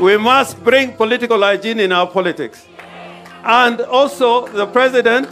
We must bring political hygiene in our politics. And also, the president,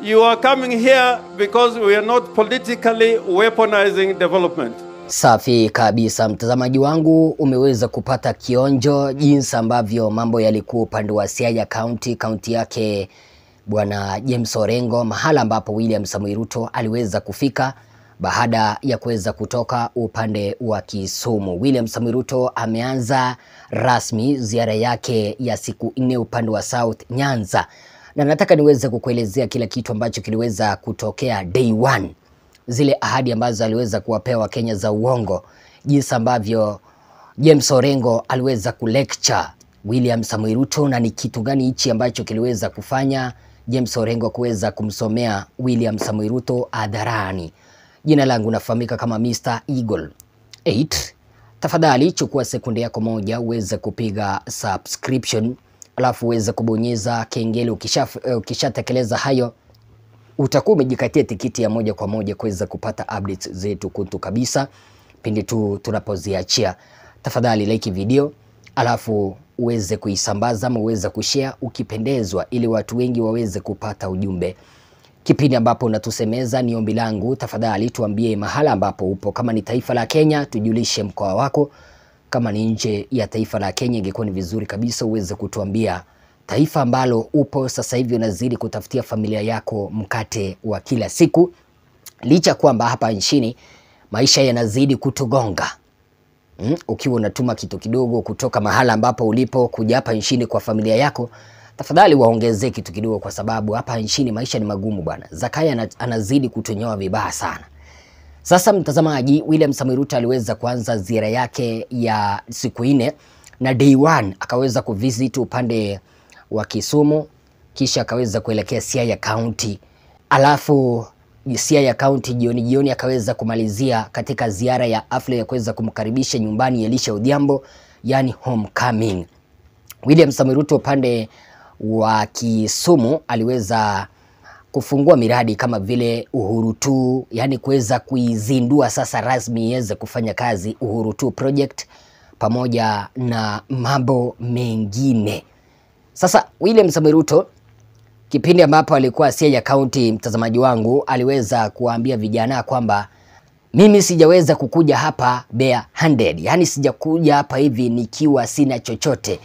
you are coming here because we are not politically weaponizing development. Safi kabisa, mtazamaji wangu, umeweza kupata kionjo jinsi ambavyo mambo yalikuwa upande wa Siaya County, kaunti yake bwana James Orengo, mahala ambapo William Samoei Ruto aliweza kufika baada ya kuweza kutoka upande wa Kisumu. William Samoei Ruto ameanza rasmi ziara yake ya siku nne upande wa South Nyanza, na nataka niweze kukuelezea kila kitu ambacho kiliweza kutokea day one zile ahadi ambazo aliweza kuwapea Wakenya za uongo, jinsi ambavyo James Orengo aliweza kulecture William Samoei Ruto, na ni kitu gani hichi ambacho kiliweza kufanya James Orengo kuweza kumsomea William Samoei Ruto hadharani. Jina langu nafahamika kama Mr. Eagle 8. Tafadhali chukua sekunde yako moja uweze kupiga subscription, alafu uweze kubonyeza kengele. Ukisha ukishatekeleza hayo utakuwa umejikatia tikiti ya moja kwa moja kuweza kupata updates zetu kutu kabisa pindi tu tunapoziachia. Tafadhali like video alafu uweze kuisambaza ama uweze kushare ukipendezwa, ili watu wengi waweze kupata ujumbe kipindi ambapo unatusemeza. Ni ombi langu, tafadhali tuambie mahala ambapo upo. Kama ni taifa la Kenya, tujulishe mkoa wako. Kama ni nje ya taifa la Kenya, ingekuwa ni vizuri kabisa uweze kutuambia taifa ambalo upo sasa hivi unazidi kutafutia familia yako mkate wa kila siku, licha kwamba hapa nchini maisha yanazidi kutugonga. Mm, ukiwa unatuma kitu kidogo kutoka mahala ambapo ulipo kuja hapa nchini kwa familia yako, tafadhali waongezee kitu kidogo, kwa sababu hapa nchini maisha ni magumu bwana. Zakaya anazidi kutunyoa vibaya sana. Sasa mtazamaji, William Samoei Ruto aliweza kuanza ziara yake ya siku nne na day one akaweza kuvisit upande wa Kisumu kisha akaweza kuelekea Siaya County, alafu Siaya County jioni jioni akaweza kumalizia katika ziara ya afla ya kuweza kumkaribisha nyumbani Elisha Odhiambo, yani homecoming. William Samoei Ruto upande wa Kisumu aliweza kufungua miradi kama vile Uhuru tu, yani kuweza kuizindua sasa rasmi iweze kufanya kazi Uhuru tu project pamoja na mambo mengine. Sasa William Samoei Ruto kipindi ambapo alikuwa Siaya County, mtazamaji wangu, aliweza kuwaambia vijana kwamba mimi sijaweza kukuja hapa bare handed, yani sijakuja hapa hivi nikiwa sina chochote.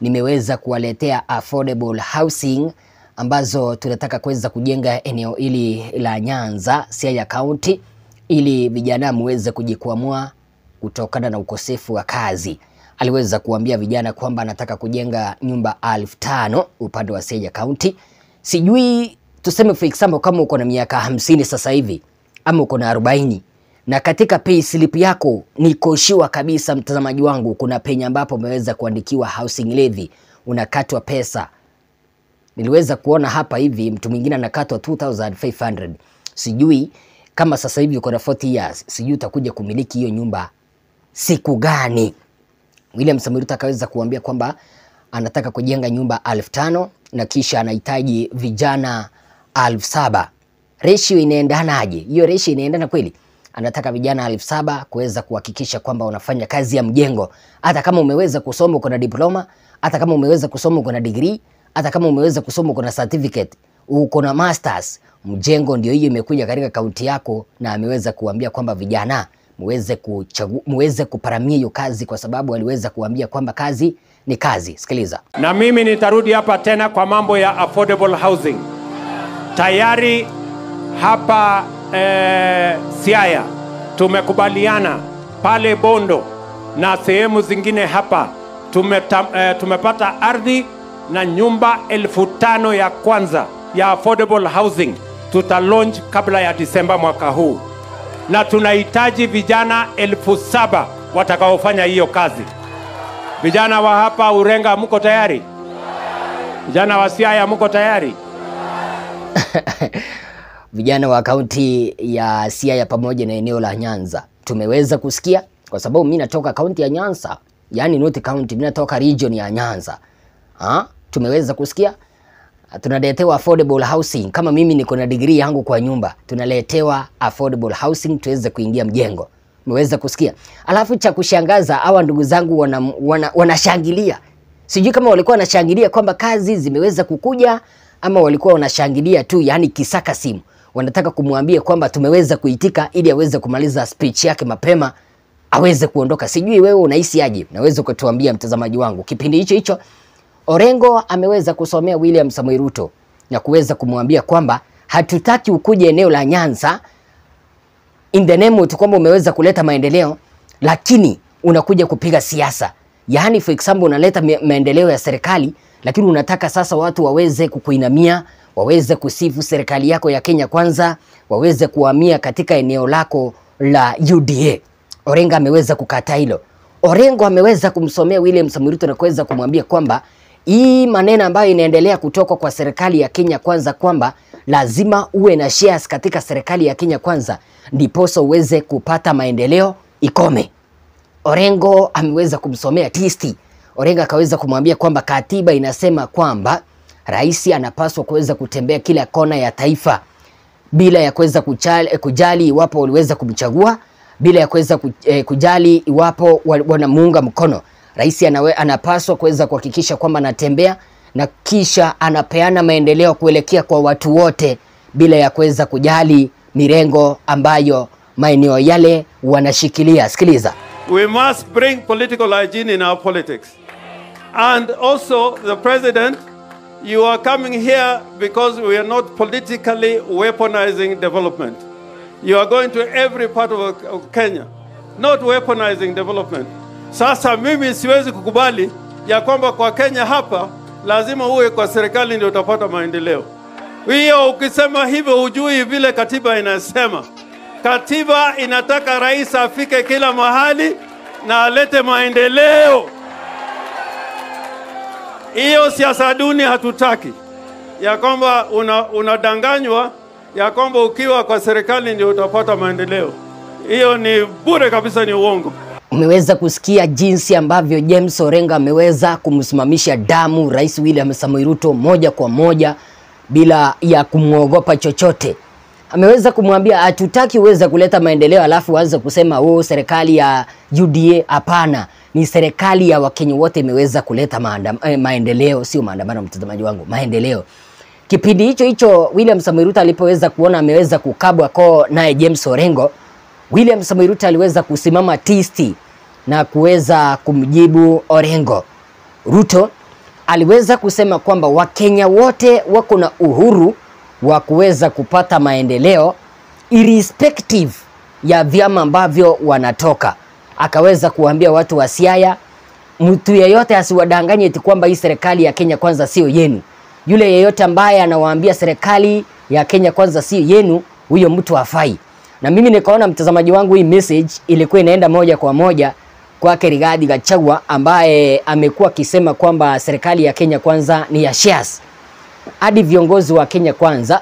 Nimeweza kuwaletea affordable housing ambazo tunataka kuweza kujenga eneo hili la Nyanza, Siaya County, ili vijana muweze kujikwamua kutokana na ukosefu wa kazi. Aliweza kuambia vijana kwamba anataka kujenga nyumba elfu tano upande wa Siaya County. Sijui tuseme for example kama uko na miaka hamsini sasa hivi ama uko na arobaini na katika pay slip yako nikoshiwa kabisa, mtazamaji wangu, kuna penye ambapo umeweza kuandikiwa housing levy, unakatwa pesa. Niliweza kuona hapa hivi mtu mwingine anakatwa 2500 sijui kama sasa hivi uko na 40 years, sijui utakuja kumiliki hiyo nyumba siku gani? William Ruto akaweza kuambia kwamba anataka kujenga nyumba elfu tano na kisha anahitaji vijana elfu saba. Ratio inaendanaje? Hiyo ratio inaendana kweli? Anataka vijana elfu saba kuweza kuhakikisha kwamba unafanya kazi ya mjengo, hata kama umeweza kusoma uko na diploma, hata kama umeweza kusoma uko na degree, hata kama umeweza kusoma uko na certificate, uko na masters, mjengo ndio hiyo imekuja katika kaunti yako, na ameweza kuambia kwamba vijana muweze kuchagu, muweze kuparamia hiyo kazi, kwa sababu aliweza kuambia kwamba kazi ni kazi. Sikiliza. Na mimi nitarudi hapa tena kwa mambo ya affordable housing. Tayari hapa eh, Siaya tumekubaliana pale Bondo na sehemu zingine hapa tumeta, eh, tumepata ardhi na nyumba elfu tano ya kwanza ya affordable housing tuta launch kabla ya Disemba mwaka huu, na tunahitaji vijana elfu saba watakaofanya hiyo kazi. Vijana wa hapa Urenga, mko tayari? Vijana wa Siaya, mko tayari? Vijana wa kaunti ya Siaya pamoja na eneo la Nyanza tumeweza kusikia, kwa sababu mimi natoka kaunti ya Nyanza, yani North County, mimi natoka region ya Nyanza. Ha? Tumeweza kusikia tunaletewa affordable housing. Kama mimi niko na degree yangu kwa nyumba, tunaletewa affordable housing tuweze kuingia mjengo. Umeweza kusikia. Alafu cha kushangaza hawa ndugu zangu wanashangilia wana, wana Sijui kama walikuwa wanashangilia kwamba kazi zimeweza kukuja ama walikuwa wanashangilia tu, yani kisaka simu. Wanataka kumwambia kwamba tumeweza kuitika ili aweze kumaliza speech yake mapema aweze kuondoka. Sijui wewe unahisi aje? Naweza kutuambia mtazamaji wangu. Kipindi hicho hicho Orengo ameweza kusomea William Samoei Ruto na kuweza kumwambia kwamba hatutaki ukuje eneo la Nyanza in the name tu kwamba umeweza kuleta maendeleo, lakini unakuja kupiga siasa. Yaani for example unaleta maendeleo ya serikali, lakini unataka sasa watu waweze kukuinamia, waweze kusifu serikali yako ya Kenya Kwanza, waweze kuhamia katika eneo lako la UDA. Orengo ameweza kukataa hilo. Orengo ameweza kumsomea William Samoei Ruto na kuweza kumwambia kwamba hii maneno ambayo inaendelea kutoka kwa serikali ya Kenya Kwanza kwamba lazima uwe na shares katika serikali ya Kenya Kwanza ndiposa uweze kupata maendeleo ikome. Orengo ameweza kumsomea tisti. Orengo akaweza kumwambia kwamba katiba inasema kwamba rais anapaswa kuweza kutembea kila kona ya taifa bila ya kuweza kujali, kujali iwapo waliweza kumchagua, bila ya kuweza eh, kujali iwapo wanamuunga mkono. Rais anapaswa kuweza kuhakikisha kwamba anatembea na kisha anapeana maendeleo kuelekea kwa watu wote bila ya kuweza kujali mirengo ambayo maeneo yale wanashikilia. Sikiliza. We must bring political hygiene in our politics. And also, the president, you are coming here because we are not politically weaponizing development. You are going to every part of, Kenya, not weaponizing development. Sasa mimi siwezi kukubali ya kwamba kwa Kenya hapa lazima uwe kwa serikali ndio utapata maendeleo. Hiyo ukisema hivyo hujui vile katiba inasema. Katiba inataka rais afike kila mahali na alete maendeleo. Hiyo siasa duni hatutaki, ya kwamba unadanganywa una, ya kwamba ukiwa kwa serikali ndio utapata maendeleo. Hiyo ni bure kabisa, ni uongo. Umeweza kusikia jinsi ambavyo James Orengo ameweza kumsimamisha damu Rais William Samoei Ruto moja kwa moja bila ya kumwogopa chochote. Ameweza kumwambia hatutaki uweze kuleta maendeleo alafu aanze kusema oh, serikali ya UDA. Hapana, ni serikali ya Wakenya wote imeweza kuleta maandam, eh, maendeleo, sio maandamano, mtazamaji wangu, maendeleo. Kipindi hicho hicho William Samoei Ruto alipoweza kuona ameweza kukabwa koo naye James Orengo, William Samoei Ruto aliweza kusimama tisti na kuweza kumjibu Orengo. Ruto aliweza kusema kwamba Wakenya wote wako na uhuru wa kuweza kupata maendeleo irrespective ya vyama ambavyo wanatoka. Akaweza kuambia watu wa Siaya, mtu yeyote asiwadanganye eti kwamba hii serikali ya Kenya Kwanza sio yenu. Yule yeyote ambaye anawaambia serikali ya Kenya Kwanza sio yenu, huyo mtu hafai. Na mimi nikaona mtazamaji wangu, hii message ilikuwa inaenda moja kwa moja kwake Rigathi Gachagua ambaye amekuwa akisema kwamba serikali ya Kenya Kwanza ni ya shares. Hadi viongozi wa Kenya Kwanza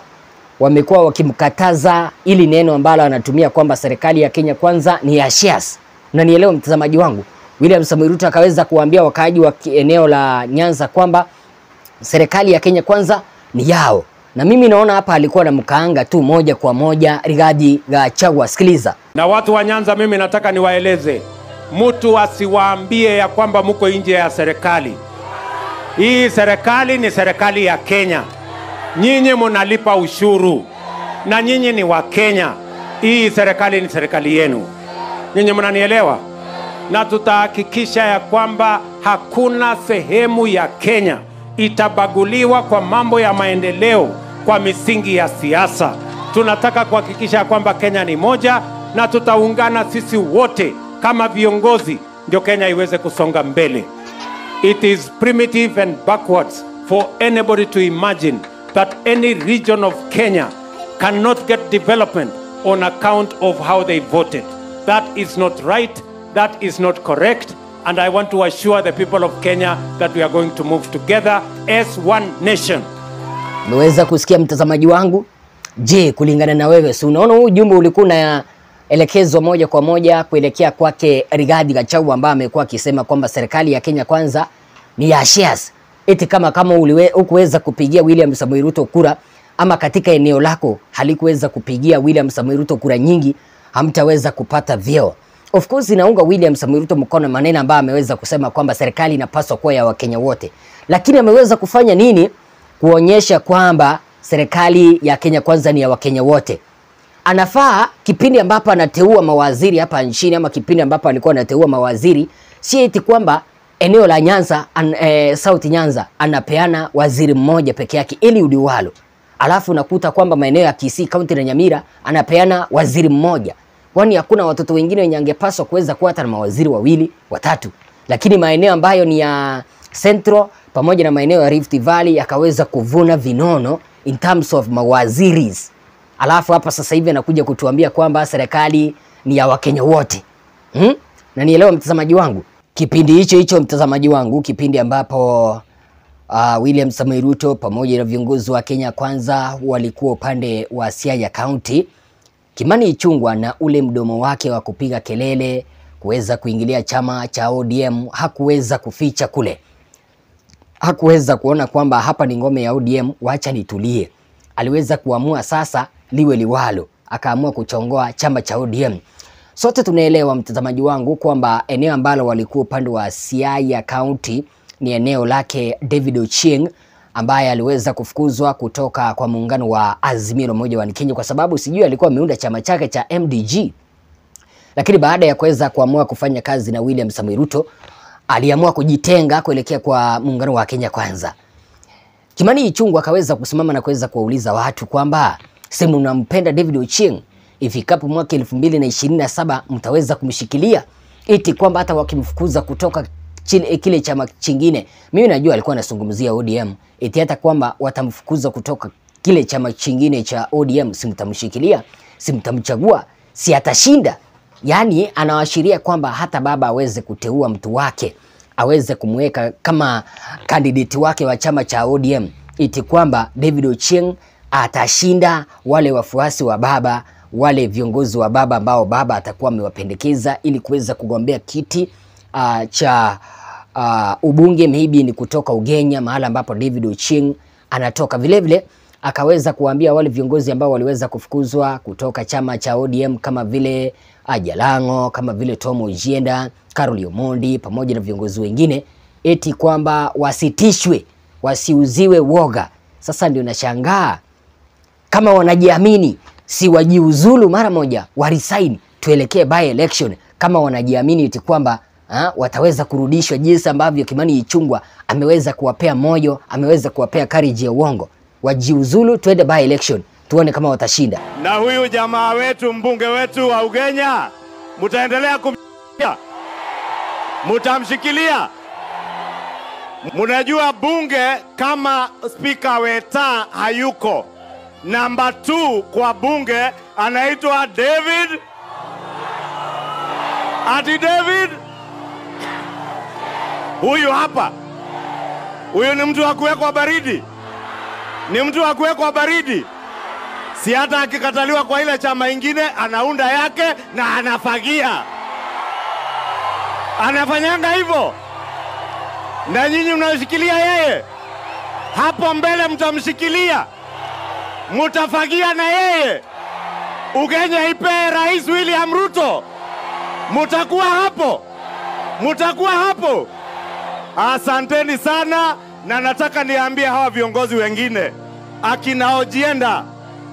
wamekuwa wakimkataza ili neno ambalo anatumia kwamba serikali ya Kenya Kwanza ni ya shares. Unanielewa mtazamaji wangu? William Samoei Ruto akaweza kuambia wakaaji wa eneo la Nyanza kwamba serikali ya Kenya Kwanza ni yao, na mimi naona hapa alikuwa na mkaanga tu moja kwa moja Rigathi Gachagua. Sikiliza. Na watu wa Nyanza, mimi nataka niwaeleze, mtu asiwaambie ya kwamba muko nje ya serikali. Hii serikali ni serikali ya Kenya, nyinyi munalipa ushuru na nyinyi ni wa Kenya. Hii serikali ni serikali yenu, nyinyi mnanielewa? Na tutahakikisha ya kwamba hakuna sehemu ya Kenya itabaguliwa kwa mambo ya maendeleo kwa misingi ya siasa. Tunataka kuhakikisha ya kwamba Kenya ni moja na tutaungana sisi wote kama viongozi ndio Kenya iweze kusonga mbele. It is primitive and backwards for anybody to imagine that any region of Kenya cannot get development on account of how they voted. That is not right, that is not correct, and I want to assure the people of Kenya that we are going to move together as one nation. Umeweza kusikia mtazamaji wangu? Je, kulingana na wewe, si unaona huu ujumbe ulikuwa na elekezo moja kwa moja kuelekea kwake Rigathi Gachagua ambaye amekuwa akisema kwamba serikali ya Kenya Kwanza ni ya shares. Eti kama kama uliwe, hukuweza kupigia William Samoei Ruto kura ama katika eneo lako halikuweza kupigia William Samoei Ruto kura nyingi, hamtaweza kupata vyeo. of course inaunga William Samoei Ruto mkono, maneno ambayo ameweza kusema kwamba serikali inapaswa kuwa ya Wakenya wote, lakini ameweza kufanya nini kuonyesha kwamba serikali ya Kenya kwanza ni ya Wakenya wote? Anafaa kipindi ambapo anateua mawaziri hapa nchini ama kipindi ambapo alikuwa anateua mawaziri, si eti kwamba eneo la Nyanza an, e, South Nyanza anapeana waziri mmoja peke yake ili udiwalo, alafu unakuta kwamba maeneo ya Kisii kaunti na Nyamira anapeana waziri mmoja, kwani hakuna watoto wengine wenye angepaswa kuweza kuwa hata na mawaziri wawili watatu, lakini maeneo ambayo ni ya Central pamoja na maeneo ya Rift Valley yakaweza kuvuna vinono in terms of mawaziris. Alafu hapa sasa hivi anakuja kutuambia kwamba serikali ni ya Wakenya wote hmm? Na nielewa mtazamaji wangu, kipindi hicho hicho mtazamaji wangu, kipindi ambapo uh, William Samoei Ruto pamoja na viongozi wa Kenya Kwanza walikuwa upande wa Siaya County, Kimani ichungwa na ule mdomo wake wa kupiga kelele kuweza kuingilia chama cha ODM hakuweza kuficha kule hakuweza kuona kwamba hapa ni ngome ya ODM, wacha nitulie. Aliweza kuamua sasa liwe liwalo, akaamua kuchongoa chama cha ODM. Sote tunaelewa mtazamaji wangu kwamba eneo ambalo walikuwa upande wa Siaya County ni eneo lake David Ochieng ambaye aliweza kufukuzwa kutoka kwa muungano wa Azimio la Umoja wa Kenya kwa sababu sijui alikuwa ameunda chama chake cha MDG lakini baada ya kuweza kuamua kufanya kazi na William Samoei Ruto aliamua kujitenga kuelekea kwa muungano wa Kenya Kwanza. Kimani Ichung'wah akaweza kusimama na kuweza kuwauliza watu kwamba sema unampenda David Ochieng, ifikapo mwaka elfu mbili na ishirini na saba mtaweza kumshikilia? Eti kwamba hata wakimfukuza kutoka chile, kile chama chingine. Mimi najua alikuwa anazungumzia ODM, eti hata kwamba watamfukuza kutoka kile chama chingine cha ODM, simtamshikilia, simtamchagua, si atashinda. Yaani anaashiria kwamba hata baba aweze kuteua mtu wake aweze kumweka kama kandidati wake wa chama cha ODM, iti kwamba David Ochieng atashinda wale wafuasi wa baba, wale viongozi wa baba ambao baba atakuwa amewapendekeza ili kuweza kugombea kiti uh, cha uh, ubunge maybe ni kutoka Ugenya, mahala ambapo David Ochieng anatoka. vilevile vile akaweza kuwaambia wale viongozi ambao waliweza kufukuzwa kutoka chama cha ODM kama vile Ajalango, kama vile Tom Ojienda, Carol Omondi pamoja na viongozi wengine eti kwamba wasitishwe, wasiuziwe woga. Sasa ndio nashangaa kama wanajiamini, si wajiuzulu mara moja, warisaini, tuelekee by election. Kama wanajiamini eti kwamba ha, wataweza kurudishwa jinsi ambavyo Kimani Ichungwa ameweza kuwapea moyo, ameweza kuwapea courage ya uongo, wajiuzulu, twende by election, tuone kama watashinda. na huyu jamaa wetu mbunge wetu wa Ugenya, mtaendelea kumshikilia, mtamshikilia. Munajua bunge kama spika Weta hayuko, namba 2 kwa bunge anaitwa David. Ati David huyu hapa, huyu ni mtu wa kuwekwa baridi, ni mtu wa kuwekwa baridi. Si hata akikataliwa kwa ile chama ingine anaunda yake na anafagia, anafanyanga hivyo. Na nyinyi mnashikilia yeye hapo mbele, mtamshikilia, mutafagia na yeye. Ugenya ipee Rais William Ruto, mutakuwa hapo, mutakuwa hapo. Asanteni sana, na nataka niambie hawa viongozi wengine akina Ojienda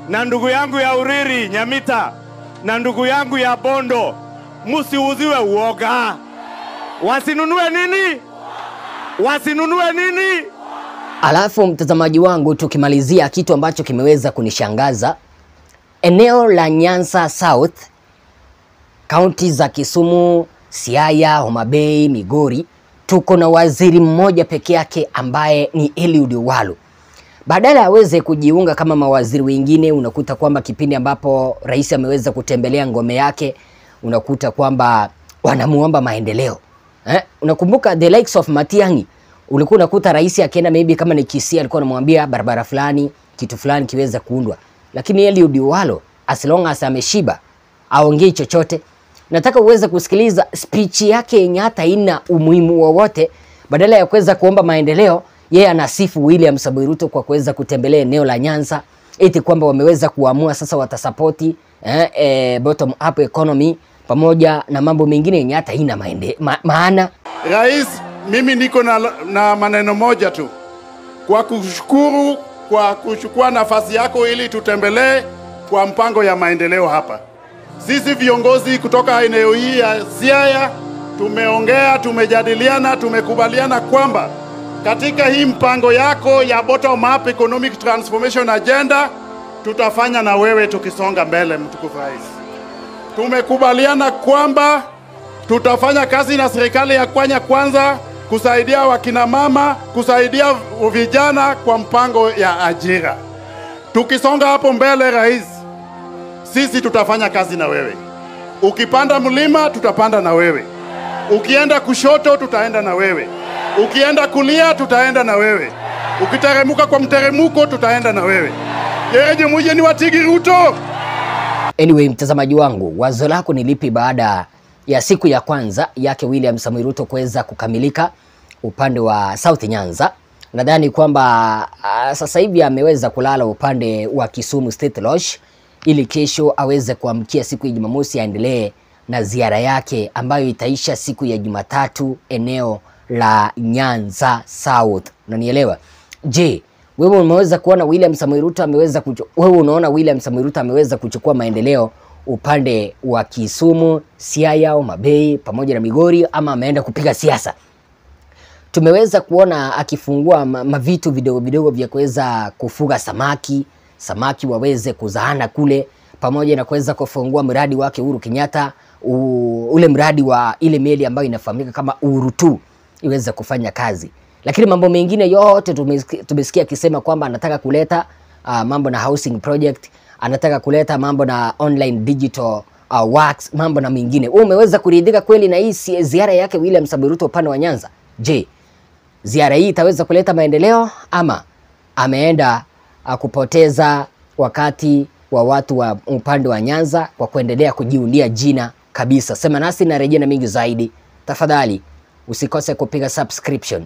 na ndugu yangu ya Uriri Nyamita na ndugu yangu ya Bondo, musiuziwe uoga. Wasinunue nini? Wasinunue nini? Alafu mtazamaji wangu, tukimalizia kitu ambacho kimeweza kunishangaza, eneo la Nyanza South, kaunti za Kisumu, Siaya, Homa Bay, Migori, tuko na waziri mmoja peke yake ambaye ni Eliud Walu. Badala aweze kujiunga kama mawaziri wengine, unakuta kwamba kipindi ambapo rais ameweza kutembelea ngome yake, unakuta kwamba wanamuomba maendeleo eh? Unakumbuka the likes of Matiang'i, ulikuwa unakuta rais akienda maybe kama ni Kisii, alikuwa anamwambia barabara fulani kitu fulani kiweza kuundwa, lakini Eliud Walu as long as ameshiba aongei chochote. Nataka uweze kusikiliza speech yake yenye hata ina umuhimu wowote, badala ya kuweza kuomba maendeleo yeye anasifu William Samoei Ruto kwa kuweza kutembelea eneo la Nyanza, eti kwamba wameweza kuamua sasa watasapoti eh, eh, bottom up economy pamoja na mambo mengine yenye hata ina maende, ma, maana. Rais, mimi niko na, na maneno moja tu kwa kushukuru kwa kuchukua nafasi yako ili tutembelee kwa mpango ya maendeleo hapa. Sisi viongozi kutoka eneo hii ya Siaya tumeongea, tumejadiliana, tumekubaliana kwamba katika hii mpango yako ya bottom up economic transformation agenda tutafanya na wewe tukisonga mbele, mtukufu rais. Tumekubaliana kwamba tutafanya kazi na serikali ya kwanya Kwanza kusaidia wakina mama, kusaidia vijana kwa mpango ya ajira. Tukisonga hapo mbele, rais, sisi tutafanya kazi na wewe. Ukipanda mlima, tutapanda na wewe. Ukienda kushoto, tutaenda na wewe. Ukienda kulia, tutaenda na wewe. Ukiteremuka kwa mteremuko, tutaenda na wewe. Yereje muje ni watigi Ruto. Anyway, mtazamaji wangu, wazo lako ni lipi baada ya siku ya kwanza yake William Samoei Ruto kuweza kukamilika upande wa South Nyanza? Nadhani kwamba uh, sasa hivi ameweza kulala upande wa Kisumu State Lodge ili kesho aweze kuamkia siku ya Jumamosi aendelee na ziara yake ambayo itaisha siku ya Jumatatu eneo la Nyanza South. Unanielewa? Je, wewe umeweza kuona William Samoei Ruto ameweza kuchu... wewe unaona William Samoei Ruto ameweza kuchukua maendeleo upande wa Kisumu, Siaya, Mabei pamoja na Migori ama ameenda kupiga siasa? Tumeweza kuona akifungua ma- mavitu vidogo vidogo vya kuweza kufuga samaki, samaki waweze kuzaana kule, pamoja na kuweza kufungua mradi wake Uhuru Kenyatta, ule mradi wa ile meli ambayo inafahamika kama Uhuru tu iweze kufanya kazi, lakini mambo mengine yote tumesikia akisema kwamba anataka kuleta uh, mambo na housing project, anataka kuleta mambo na online digital uh, works, mambo na mengine. Wewe umeweza kuridhika kweli na hii ziara yake William Samoei Ruto upande wa Nyanza? Je, ziara hii itaweza kuleta maendeleo ama ameenda uh, kupoteza wakati wa watu wa upande wa Nyanza kwa kuendelea kujiundia jina kabisa? Sema nasi na rejea na mingi zaidi. Tafadhali usikose kupiga subscription